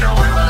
know it.